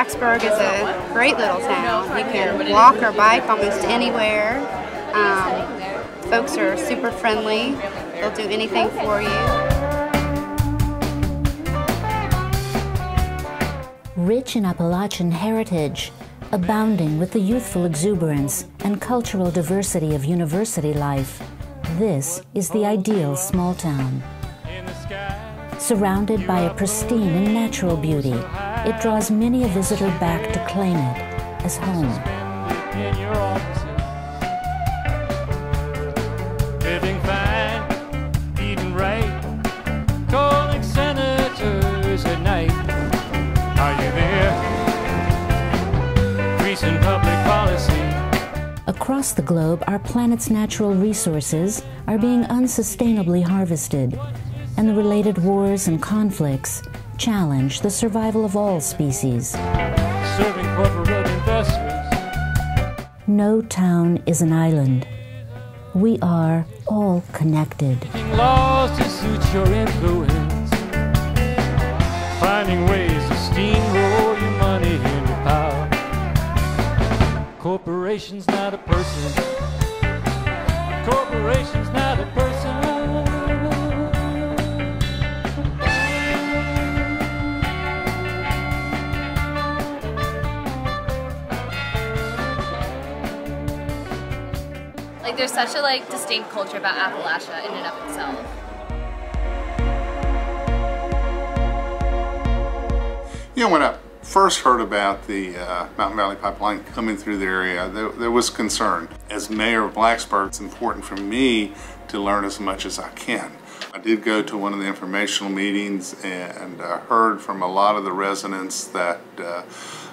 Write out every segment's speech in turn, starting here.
Blacksburg is a great little town. You can walk or bike almost anywhere. Um, folks are super friendly. They'll do anything for you. Rich in Appalachian heritage, abounding with the youthful exuberance and cultural diversity of university life, this is the ideal small town. Surrounded by a pristine and natural beauty, it draws many a visitor back to claim it as home. Living fine, eating right, calling senators at night. Are you there? Greasing public policy. Across the globe, our planet's natural resources are being unsustainably harvested, and the related wars and conflicts challenge the survival of all species. Serving corporate investors. No town is an island. We are all connected. Making laws to suit your influence. Finding ways to steamroll your money and power. Corporation's not a person. Corporation's not Like there's such a like distinct culture about Appalachia in and of itself. You know, when I first heard about the uh, Mountain Valley Pipeline coming through the area, there, there was concern. As mayor of Blacksburg, it's important for me to learn as much as I can. I did go to one of the informational meetings and uh, heard from a lot of the residents that uh,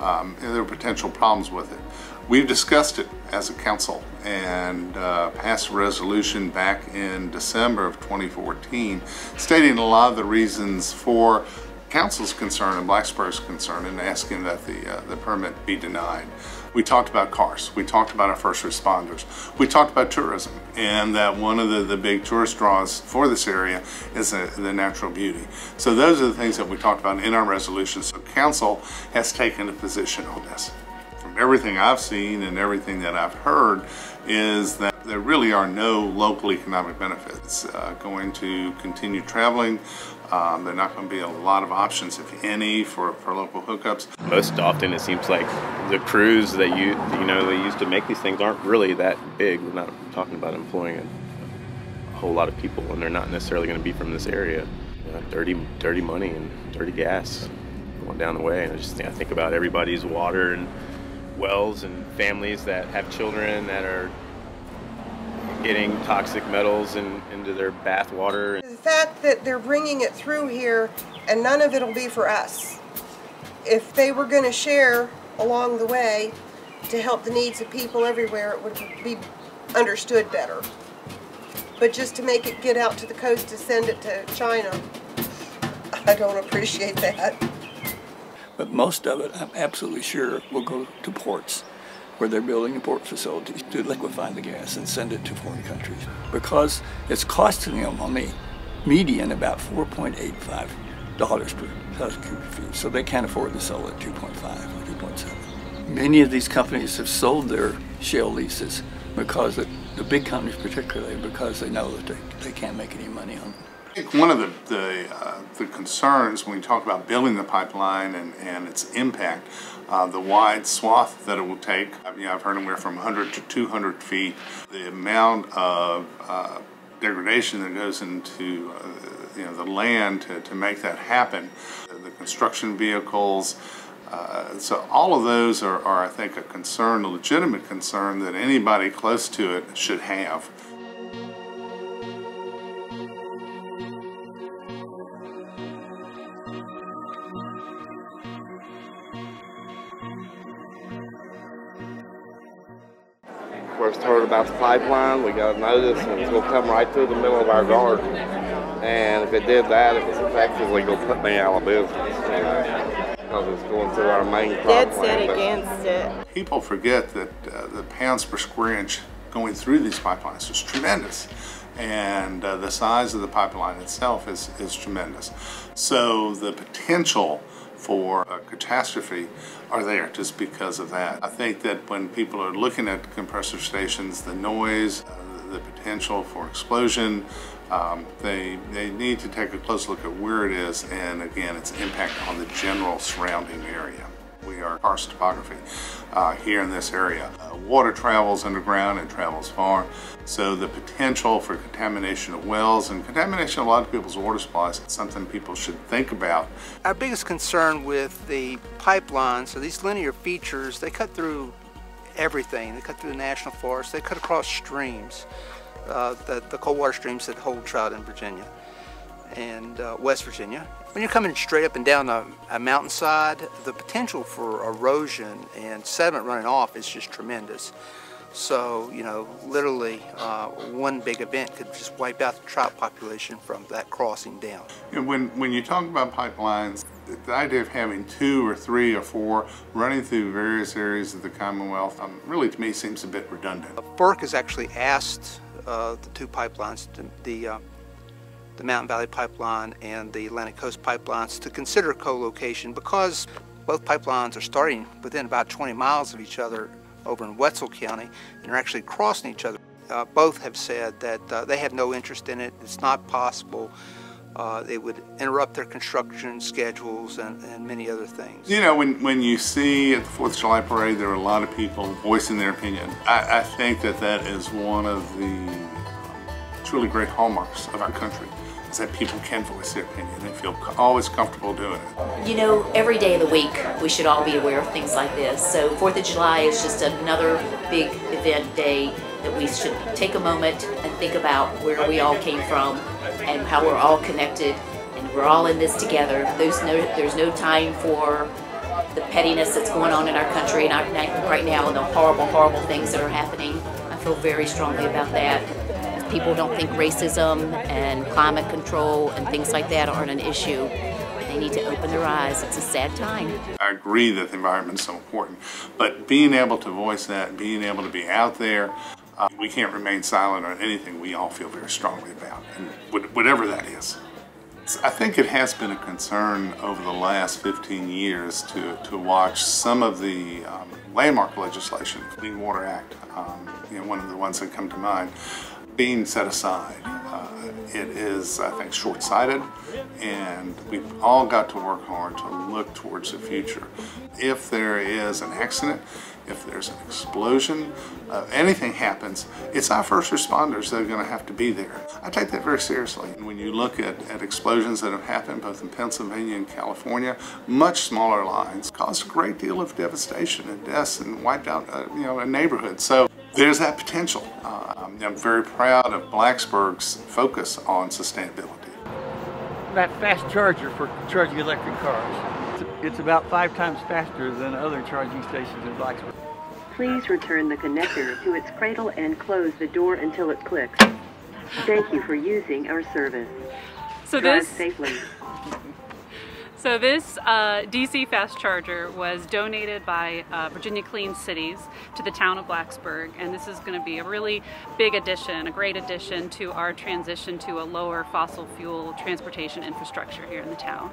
um, there were potential problems with it. We've discussed it as a council and uh, passed a resolution back in December of 2014 stating a lot of the reasons for council's concern and Blacksburg's concern and asking that the, uh, the permit be denied. We talked about cars, we talked about our first responders, we talked about tourism and that one of the, the big tourist draws for this area is the, the natural beauty. So those are the things that we talked about in our resolution. So council has taken a position on this. From everything I've seen and everything that I've heard is that there really are no local economic benefits. Uh, going to continue traveling, um, there are not going to be a lot of options, if any, for, for local hookups. Most often, it seems like the crews that you you know they used to make these things aren't really that big. We're not talking about employing a, whole lot of people, and they're not necessarily going to be from this area. You know, dirty, dirty money and dirty gas going down the way. And I just I think about everybody's water and wells and families that have children that are getting toxic metals in, into their bath water. The fact that they're bringing it through here and none of it will be for us. If they were going to share along the way to help the needs of people everywhere, it would be understood better. But just to make it get out to the coast to send it to China, I don't appreciate that. But most of it, I'm absolutely sure, will go to ports where they're building port facilities to liquefy the gas and send it to foreign countries because it's costing them on the median about 4.85 dollars per thousand cubic feet. So they can't afford to sell at 2.5 or 2.7. Many of these companies have sold their shale leases because the, the big companies particularly because they know that they, they can't make any money on them. Think one of the, the, uh, the concerns when we talk about building the pipeline and, and its impact, uh, the wide swath that it will take, I mean, I've heard anywhere from 100 to 200 feet, the amount of uh, degradation that goes into uh, you know, the land to, to make that happen, the construction vehicles, uh, so all of those are, are, I think, a concern, a legitimate concern that anybody close to it should have. First heard about the pipeline, we got a notice and it's going to come right through the middle of our garden. And if it did that, it was effectively going to put me out of business. Because it's going through our main Dead set against it. People forget that uh, the pounds per square inch going through these pipelines is tremendous. And uh, the size of the pipeline itself is, is tremendous. So the potential for a catastrophe are there just because of that. I think that when people are looking at compressor stations, the noise, uh, the potential for explosion, um, they, they need to take a close look at where it is and again its impact on the general surrounding area. We are karst topography uh, here in this area. Uh, water travels underground and travels far, so the potential for contamination of wells and contamination of a lot of people's water supplies is something people should think about. Our biggest concern with the pipelines, so these linear features, they cut through everything. They cut through the national forest, they cut across streams, uh, the, the cold water streams that hold trout in Virginia and uh, West Virginia. When you're coming straight up and down a, a, mountainside, the potential for erosion and sediment running off is just tremendous. So, you know, literally uh, one big event could just wipe out the trout population from that crossing down. And when, when you talk about pipelines, the idea of having two or three or four running through various areas of the Commonwealth um, really to me seems a bit redundant. FERC has actually asked uh, the two pipelines, the uh, the Mountain Valley Pipeline and the Atlantic Coast Pipelines to consider co-location because both pipelines are starting within about 20 miles of each other over in Wetzel County and are actually crossing each other. Uh, both have said that uh, they have no interest in it. It's not possible. Uh, it would interrupt their construction schedules and, and, many other things. You know, when, when you see at the 4th of July parade, there are a lot of people voicing their opinion. I, I think that that is one of the truly great hallmarks of our country is that people can voice their opinion. They feel always comfortable doing it. You know, every day of the week, we should all be aware of things like this. So 4th of July is just another big event day that we should take a moment and think about where we all came from and how we're all connected and we're all in this together. There's no, there's no time for the pettiness that's going on in our country and our, right now and the horrible, horrible things that are happening. I feel very strongly about that people don't think racism and climate control and things like that aren't an issue. They need to open their eyes. It's a sad time. I agree that the environment is so important, but being able to voice that, being able to be out there, uh, we can't remain silent on anything we all feel very strongly about, and whatever that is. I think it has been a concern over the last 15 years to, to watch some of the um, landmark legislation, Clean Water Act, um, you know, one of the ones that come to mind, being set aside. Uh, it is, I think, short-sighted, and we've all got to work hard to look towards the future. If there is an accident, if there's an explosion, uh, anything happens, it's our first responders that are going to have to be there. I take that very seriously. When you look at, at explosions that have happened both in Pennsylvania and California, much smaller lines caused a great deal of devastation and deaths and wiped out uh, you know, a neighborhood. So there's that potential. Uh, I'm very proud of Blacksburg's focus on sustainability. That fast charger for charging electric cars. It's about five times faster than other charging stations in Blacksburg. Please return the connector to its cradle and close the door until it clicks. Thank you for using our service. So Drive this safely. So this uh, DC fast charger was donated by uh, Virginia Clean Cities to the town of Blacksburg and this is going to be a really big addition, a great addition to our transition to a lower fossil fuel transportation infrastructure here in the town.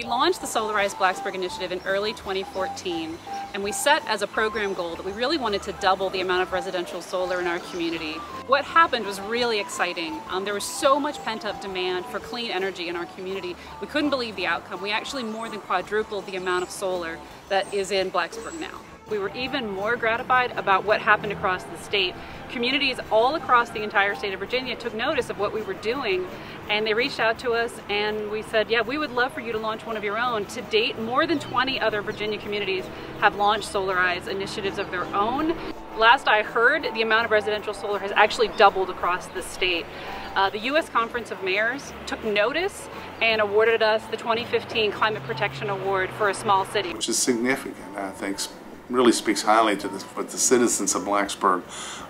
We launched the Solarize Blacksburg initiative in early 2014 and we set as a program goal that we really wanted to double the amount of residential solar in our community. What happened was really exciting. Um, there was so much pent-up demand for clean energy in our community. We couldn't believe the outcome. We actually more than quadrupled the amount of solar that is in Blacksburg now. We were even more gratified about what happened across the state. Communities all across the entire state of Virginia took notice of what we were doing and they reached out to us and we said, yeah, we would love for you to launch one of your own. To date, more than 20 other Virginia communities have launched Solarize initiatives of their own. Last I heard, the amount of residential solar has actually doubled across the state. Uh, the U.S. Conference of Mayors took notice and awarded us the 2015 Climate Protection Award for a small city. Which is significant, I think, really speaks highly to the, the citizens of Blacksburg,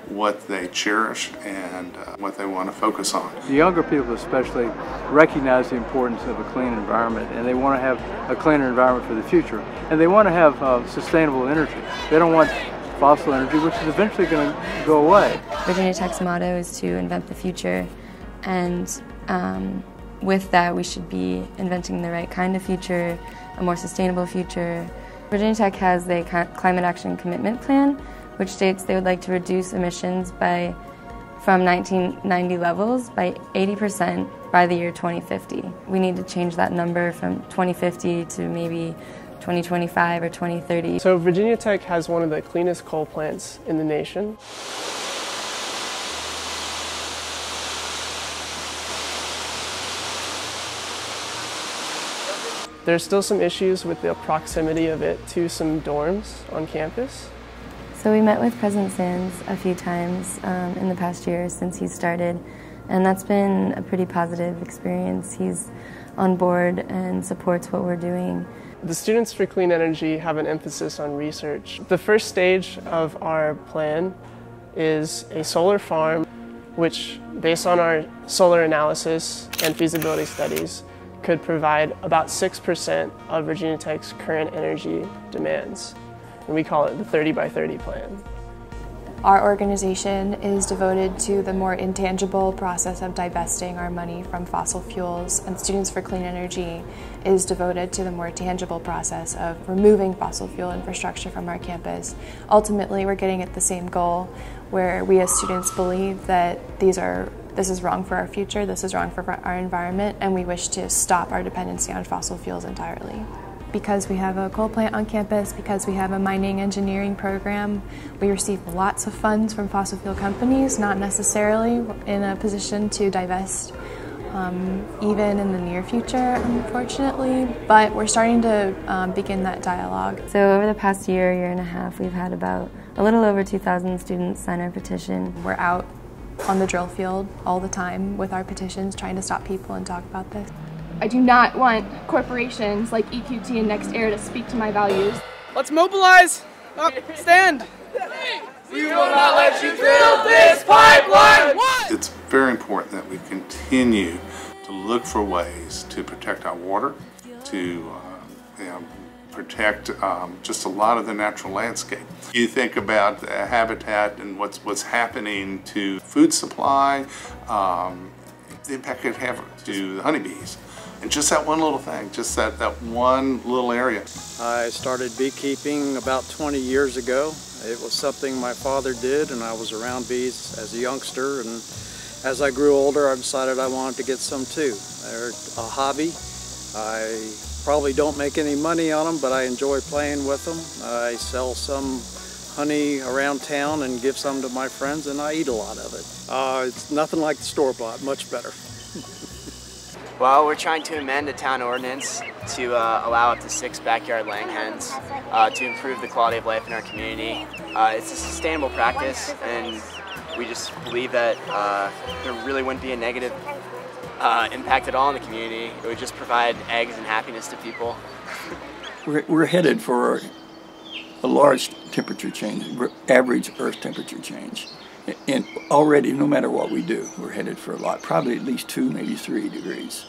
what they cherish and uh, what they want to focus on. The younger people especially recognize the importance of a clean environment and they want to have a cleaner environment for the future. And they want to have uh, sustainable energy. They don't want fossil energy, which is eventually going to go away. Virginia Tech's motto is to invent the future and um, with that, we should be inventing the right kind of future, a more sustainable future. Virginia Tech has the Climate Action Commitment Plan, which states they would like to reduce emissions by from 1990 levels by 80% by the year 2050. We need to change that number from 2050 to maybe 2025 or 2030. So Virginia Tech has one of the cleanest coal plants in the nation. There's still some issues with the proximity of it to some dorms on campus. So we met with President Sands a few times um, in the past year since he started, and that's been a pretty positive experience. He's on board and supports what we're doing. The Students for Clean Energy have an emphasis on research. The first stage of our plan is a solar farm, which, based on our solar analysis and feasibility studies, could provide about 6% of Virginia Tech's current energy demands. And we call it the 30 by 30 plan. Our organization is devoted to the more intangible process of divesting our money from fossil fuels, and Students for Clean Energy is devoted to the more tangible process of removing fossil fuel infrastructure from our campus. Ultimately, we're getting at the same goal where we as students believe that these are this is wrong for our future, this is wrong for our environment, and we wish to stop our dependency on fossil fuels entirely. Because we have a coal plant on campus, because we have a mining engineering program, we receive lots of funds from fossil fuel companies, not necessarily in a position to divest um, even in the near future, unfortunately, but we're starting to um, begin that dialogue. So, over the past year, year and a half, we've had about a little over 2,000 students sign our petition. We're out on the drill field all the time with our petitions trying to stop people and talk about this. I do not want corporations like EQT and NextEra to speak to my values. Let's mobilize! Up, stand! We will not let you drill this pipeline! What? It's very important that we continue to look for ways to protect our water, to uh, you know, protect um, just a lot of the natural landscape. You think about habitat and what's what's happening to food supply, um, the impact it have to the honeybees. And just that one little thing, just that, that one little area. I started beekeeping about 20 years ago. It was something my father did and I was around bees as a youngster and as I grew older I decided I wanted to get some too. They're a hobby. I Probably don't make any money on them, but I enjoy playing with them. I sell some honey around town and give some to my friends, and I eat a lot of it. Uh, it's nothing like the store-bought, much better. well, we're trying to amend the town ordinance to uh, allow up to six backyard laying hens uh, to improve the quality of life in our community. Uh, it's a sustainable practice, and we just believe that uh, there really wouldn't be a negative uh, impact at all in the community. It would just provide eggs and happiness to people. We're, we're headed for a large temperature change, average Earth temperature change. And already, no matter what we do, we're headed for a lot, probably at least two, maybe three degrees.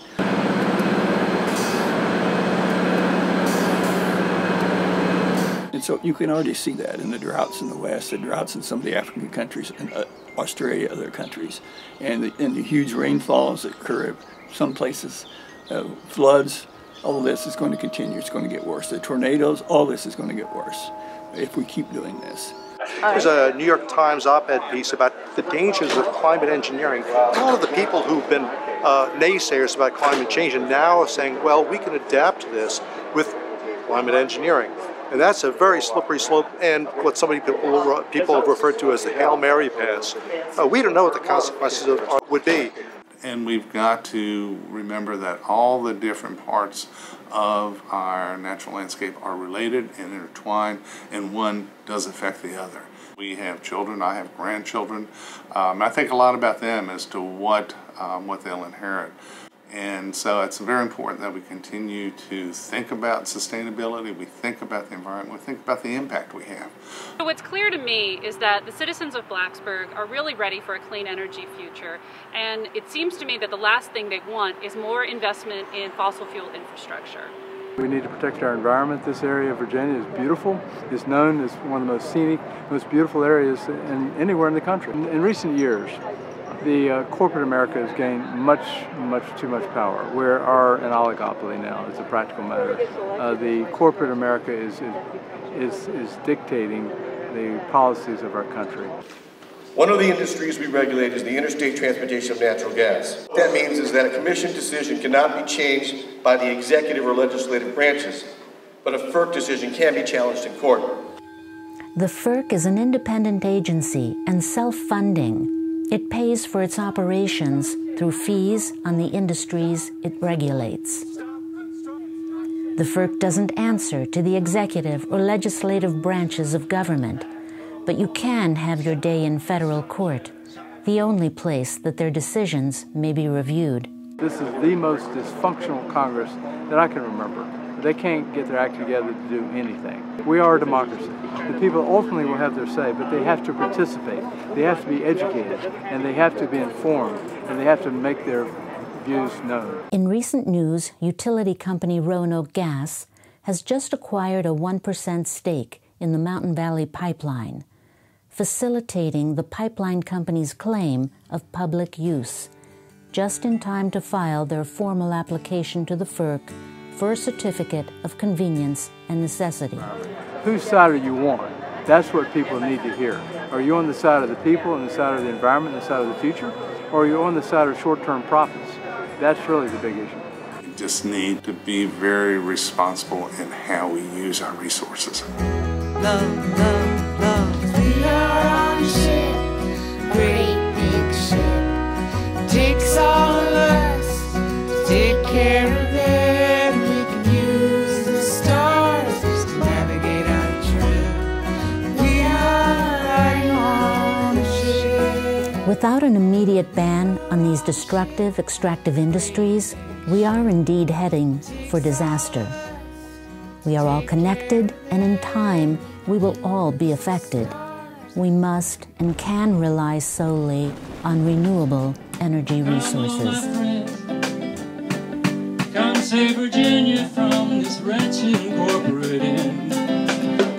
And so you can already see that in the droughts in the West, the droughts in some of the African countries, and uh, Australia, other countries, and the, and the huge rainfalls that occur some places, uh, floods, all this is going to continue. It's going to get worse. The tornadoes, all this is going to get worse if we keep doing this. There's a New York Times op-ed piece about the dangers of climate engineering. A lot of the people who've been uh, naysayers about climate change and now are saying, well, we can adapt to this with climate engineering. And that's a very slippery slope and what so many people, people have referred to as the Hail Mary pass. Uh, we don't know what the consequences of, would be. And we've got to remember that all the different parts of our natural landscape are related and intertwined, and one does affect the other. We have children, I have grandchildren. Um, I think a lot about them as to what, um, what they'll inherit. And so it's very important that we continue to think about sustainability, we think about the environment, we think about the impact we have. So what's clear to me is that the citizens of Blacksburg are really ready for a clean energy future. And it seems to me that the last thing they want is more investment in fossil fuel infrastructure. We need to protect our environment. This area of Virginia is beautiful. It's known as one of the most scenic, most beautiful areas in, anywhere in the country. In, in recent years, the uh, corporate America has gained much, much too much power. We are an oligopoly now, as a practical matter. Uh, the corporate America is, is, is dictating the policies of our country. One of the industries we regulate is the interstate transportation of natural gas. What that means is that a commission decision cannot be changed by the executive or legislative branches, but a FERC decision can be challenged in court. The FERC is an independent agency and self funding. It pays for its operations through fees on the industries it regulates. The FERC doesn't answer to the executive or legislative branches of government but you can have your day in federal court, the only place that their decisions may be reviewed. This is the most dysfunctional Congress that I can remember. They can't get their act together to do anything. We are a democracy. The people ultimately will have their say, but they have to participate. They have to be educated, and they have to be informed, and they have to make their views known. In recent news, utility company Roanoke Gas has just acquired a 1% stake in the Mountain Valley Pipeline facilitating the pipeline company's claim of public use, just in time to file their formal application to the FERC for a certificate of convenience and necessity. Whose side are you on? That's what people need to hear. Are you on the side of the people and the side of the environment and the side of the future? Or are you on the side of short term profits? That's really the big issue. We just need to be very responsible in how we use our resources. Love, love, love. Without an immediate ban on these destructive extractive industries, we are indeed heading for disaster. We are all connected, and in time, we will all be affected. We must and can rely solely on renewable energy resources. Come save Virginia from this wretched corporate end.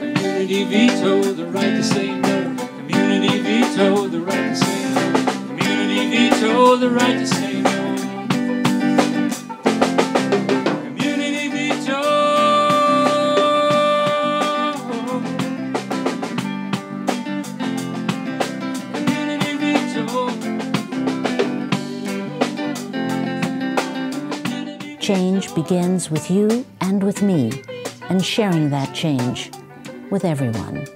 Community veto the right to say no. Community veto the right to say. Community veto the right to say no. Change begins with you and with me, and sharing that change with everyone.